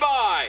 By.